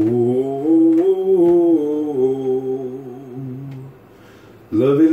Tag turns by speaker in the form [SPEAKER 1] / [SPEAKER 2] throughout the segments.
[SPEAKER 1] Ooh, lovey.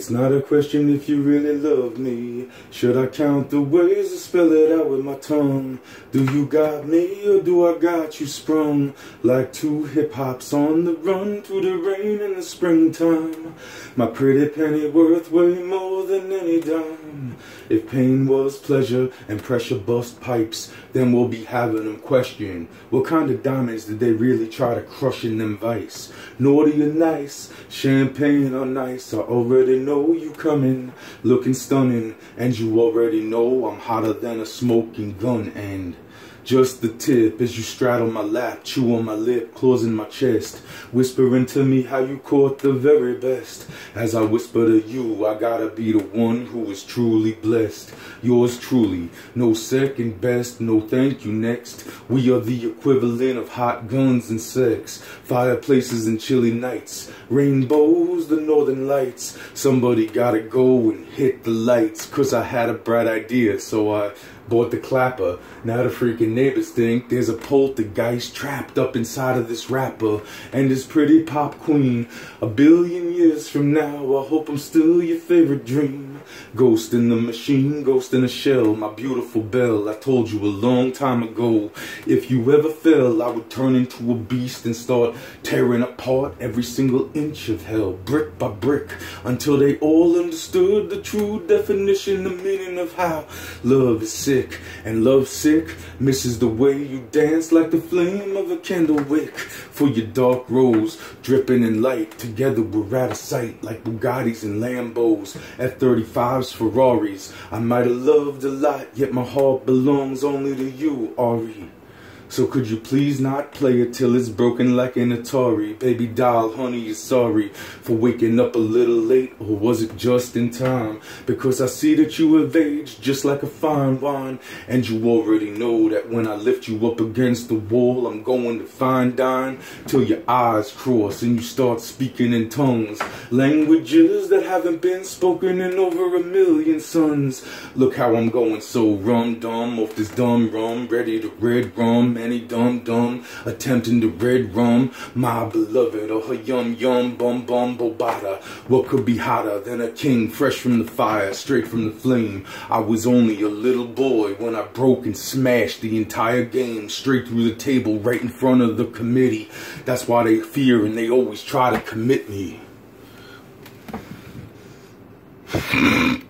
[SPEAKER 1] It's not a question if you really love me. Should I count the ways to spell it out with my tongue? Do you got me or do I got you sprung? Like two hip hops on the run through the rain in the springtime. My pretty penny worth way more than any dime. If pain was pleasure and pressure bust pipes, then we'll be having them question what kind of diamonds did they really try to crush in them vice? Naughty or nice, champagne or nice, I already know you coming, looking stunning, and you already know I'm hotter than a smoking gun and just the tip as you straddle my lap, chew on my lip, closing my chest, whispering to me how you caught the very best. As I whisper to you, I gotta be the one who is truly blessed. Yours truly, no second best, no thank you next. We are the equivalent of hot guns and sex, fireplaces and chilly nights, rainbows, the northern lights. Somebody gotta go and hit the lights, cause I had a bright idea, so I bought the clapper. Now the freaking neighbors think there's a poltergeist trapped up inside of this rapper and this pretty pop queen. A billion years from now, I hope I'm still your favorite dream. Ghost in the machine, ghost in a shell, my beautiful belle. I told you a long time ago, if you ever fell, I would turn into a beast and start tearing apart every single inch of hell, brick by brick, until they all understood the true definition, the meaning of how love is sick and love sick misses the way you dance like the flame of a candle wick for your dark rose dripping in light together we're out of sight like bugattis and lambos. F-35s ferraris i might have loved a lot yet my heart belongs only to you ari so could you please not play it till it's broken like an Atari? Baby doll, honey, you're sorry for waking up a little late, or was it just in time? Because I see that you have aged just like a fine wine, and you already know that when I lift you up against the wall, I'm going to fine dine till your eyes cross and you start speaking in tongues, languages that haven't been spoken in over a million suns. Look how I'm going so rum dum off this dumb rum, ready to red rum any dum dum attempting to red rum my beloved or her yum yum bum bum bobada. What could be hotter than a king fresh from the fire, straight from the flame? I was only a little boy when I broke and smashed the entire game straight through the table right in front of the committee. That's why they fear and they always try to commit me.